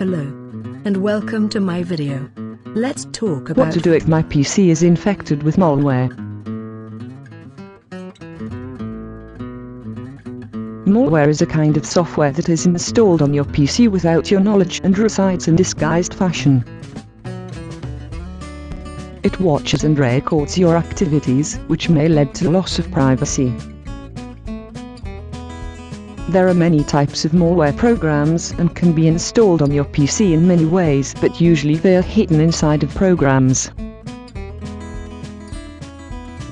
Hello. And welcome to my video. Let's talk about What to do if my PC is infected with malware. Malware is a kind of software that is installed on your PC without your knowledge and resides in disguised fashion. It watches and records your activities, which may lead to loss of privacy. There are many types of malware programs and can be installed on your PC in many ways but usually they are hidden inside of programs.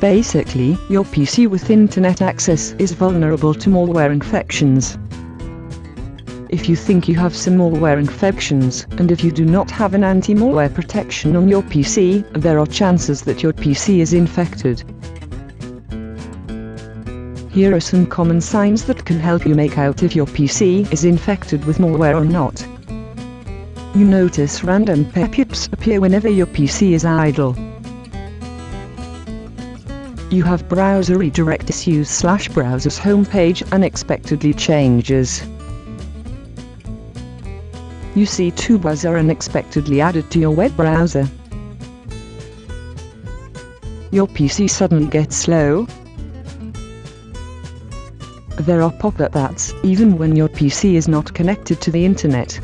Basically, your PC with internet access is vulnerable to malware infections. If you think you have some malware infections, and if you do not have an anti-malware protection on your PC, there are chances that your PC is infected. Here are some common signs that can help you make out if your PC is infected with malware or not. You notice random pop-ups appear whenever your PC is idle. You have browser redirect issues slash browser's homepage unexpectedly changes. You see toolbars are unexpectedly added to your web browser. Your PC suddenly gets slow, there are pop-up ads, even when your PC is not connected to the internet.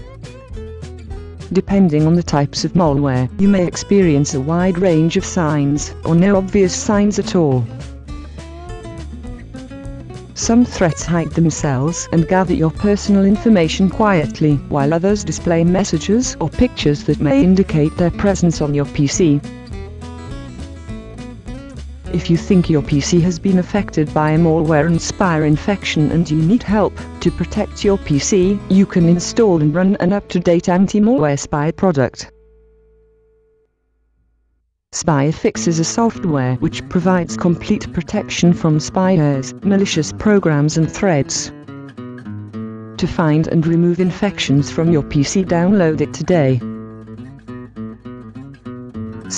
Depending on the types of malware, you may experience a wide range of signs, or no obvious signs at all. Some threats hide themselves and gather your personal information quietly, while others display messages or pictures that may indicate their presence on your PC. If you think your PC has been affected by a malware and spyware infection and you need help to protect your PC, you can install and run an up-to-date anti-malware spy product. SpyFix is a software which provides complete protection from spywares, malicious programs and threats. To find and remove infections from your PC download it today.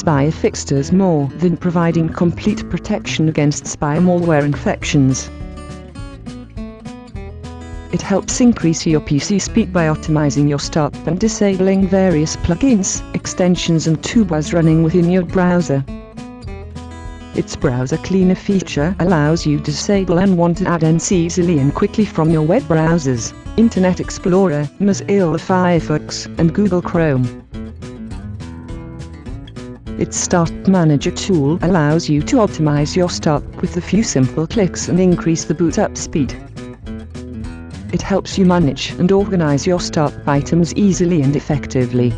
SpyFix does more than providing complete protection against spy malware infections. It helps increase your PC speed by optimizing your start and disabling various plugins, extensions and toolbars running within your browser. Its browser cleaner feature allows you to disable unwanted add-ins easily and quickly from your web browsers, Internet Explorer, Mozilla Firefox, and Google Chrome. Its Start Manager tool allows you to optimize your start with a few simple clicks and increase the boot up speed. It helps you manage and organize your start items easily and effectively.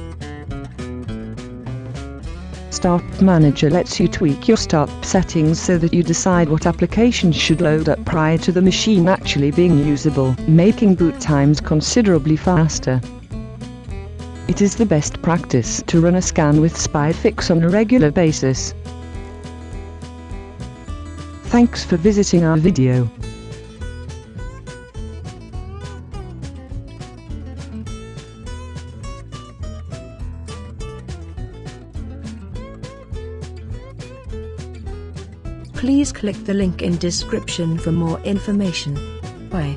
Start Manager lets you tweak your start settings so that you decide what applications should load up prior to the machine actually being usable, making boot times considerably faster. It is the best practice to run a scan with SpyFix on a regular basis. Thanks for visiting our video. Please click the link in description for more information. Bye.